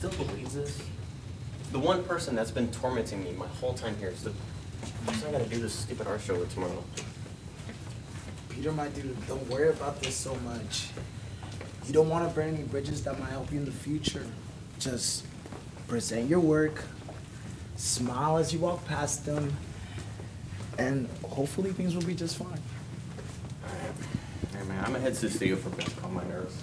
still believes this? The one person that's been tormenting me my whole time here is the person I gotta do this stupid art show with tomorrow. Peter, my dude, don't worry about this so much. You don't want to burn any bridges that might help you in the future. Just present your work, smile as you walk past them, and hopefully things will be just fine. Alright. Alright, man, I'm gonna head to the studio for a bit, calm my nerves.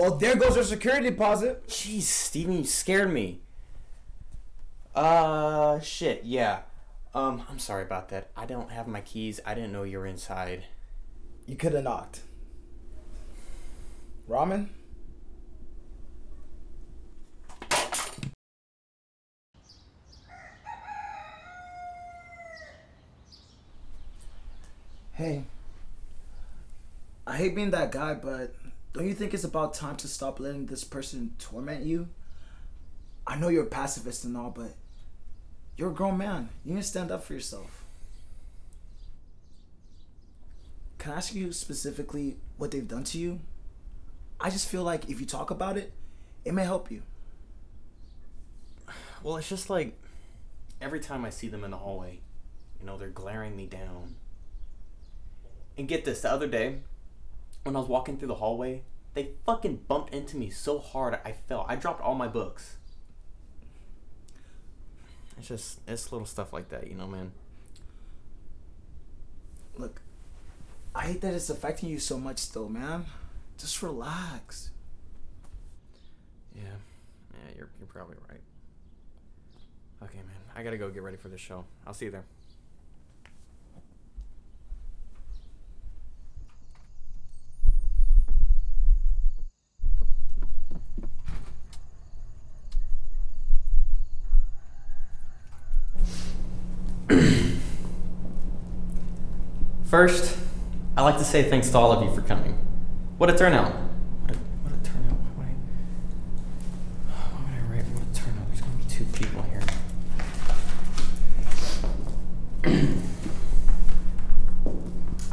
Well, there goes your security deposit. Jeez, Steven, you scared me. Uh, shit, yeah. Um, I'm sorry about that. I don't have my keys. I didn't know you were inside. You could have knocked. Ramen? Hey, I hate being that guy, but don't you think it's about time to stop letting this person torment you? I know you're a pacifist and all, but you're a grown man. You need to stand up for yourself. Can I ask you specifically what they've done to you? I just feel like if you talk about it, it may help you. Well, it's just like every time I see them in the hallway, you know, they're glaring me down. And get this, the other day, when I was walking through the hallway, they fucking bumped into me so hard I fell. I dropped all my books. It's just, it's little stuff like that, you know, man. Look, I hate that it's affecting you so much still, man. Just relax. Yeah, yeah, you're, you're probably right. Okay, man, I gotta go get ready for the show. I'll see you there. First, I'd like to say thanks to all of you for coming. What a turnout. What a, what a turnout. Why would I, why would I write what a turnout? There's going to be two people here.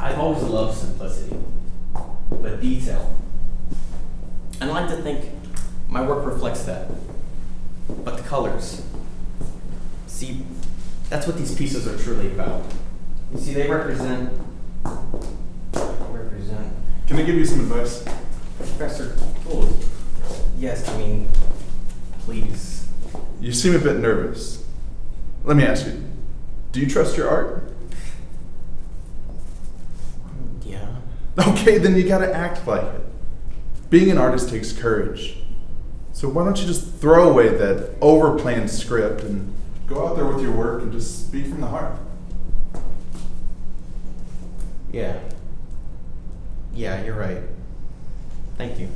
I've always loved simplicity, but detail. And I like to think my work reflects that. But the colors. See, that's what these pieces are truly about. You see, they represent. Represent. Can I give you some advice? Professor Gould. Yes, I mean, please. You seem a bit nervous. Let me ask you do you trust your art? Yeah. Okay, then you gotta act like it. Being an artist takes courage. So why don't you just throw away that overplanned script and go out there with your work and just speak from the heart? Yeah. Yeah, you're right. Thank you.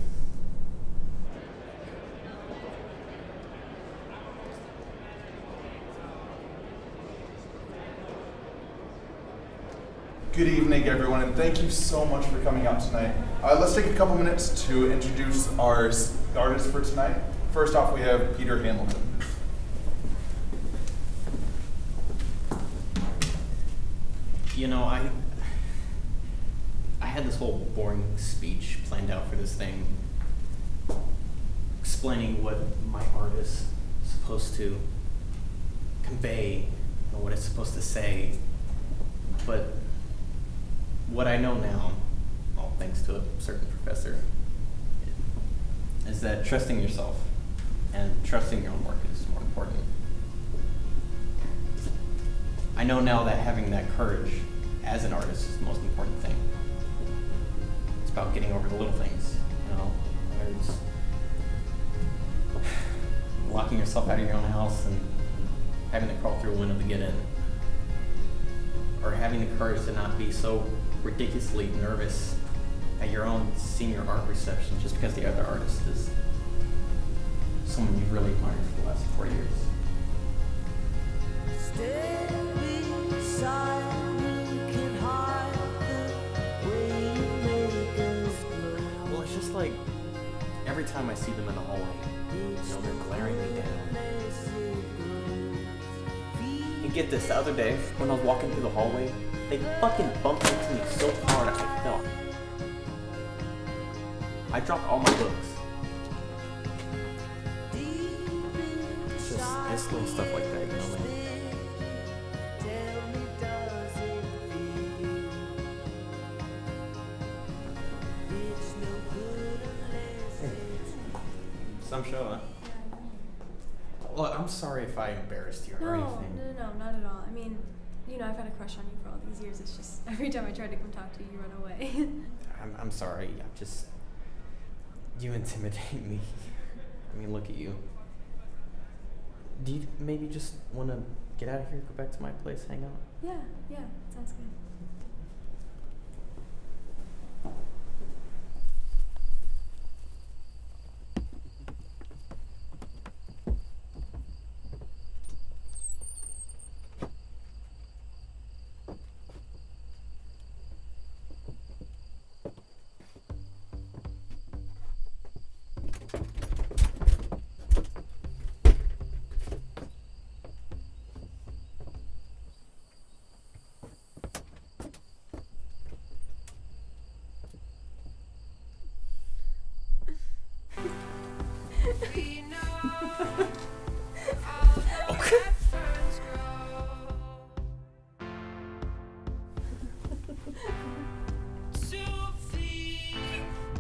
Good evening, everyone, and thank you so much for coming out tonight. Uh, let's take a couple minutes to introduce our artists for tonight. First off, we have Peter Hamilton. You know, I I had this whole boring speech planned out for this thing, explaining what my art is supposed to convey and what it's supposed to say. But what I know now, all thanks to a certain professor, is that trusting yourself and trusting your own work is more important. I know now that having that courage as an artist is the most important thing. About getting over the little things, you know, whether it's locking yourself out of your own house and having to crawl through a window to get in, or having the courage to not be so ridiculously nervous at your own senior art reception just because the other artist is someone you've really admired for the last four years. Every time I see them in the hallway, you know, they're glaring me down. And get this, the other day, when I was walking through the hallway, they fucking bumped into me so hard I fell. I dropped all my books. It's just, it's little stuff like that, you know, man. Some show, huh? Well, I'm sorry if I embarrassed you No, or no, anything. no, no, not at all. I mean, you know, I've had a crush on you for all these years. It's just every time I try to come talk to you, you run away. I'm, I'm sorry. I'm just. You intimidate me. I mean, look at you. Do you maybe just want to get out of here, go back to my place, hang out? yeah, yeah, sounds good.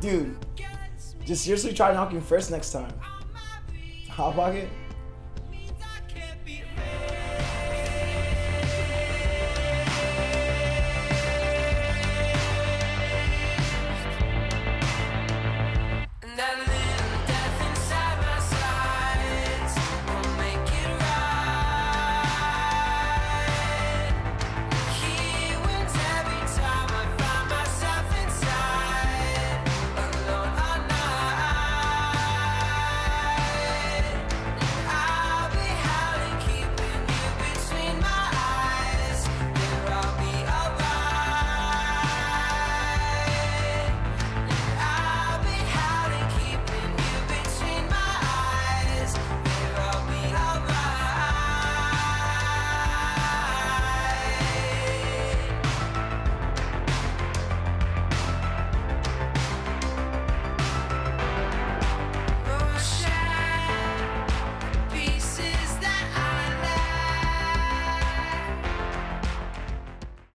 Dude, just seriously try knocking first next time. Hot pocket?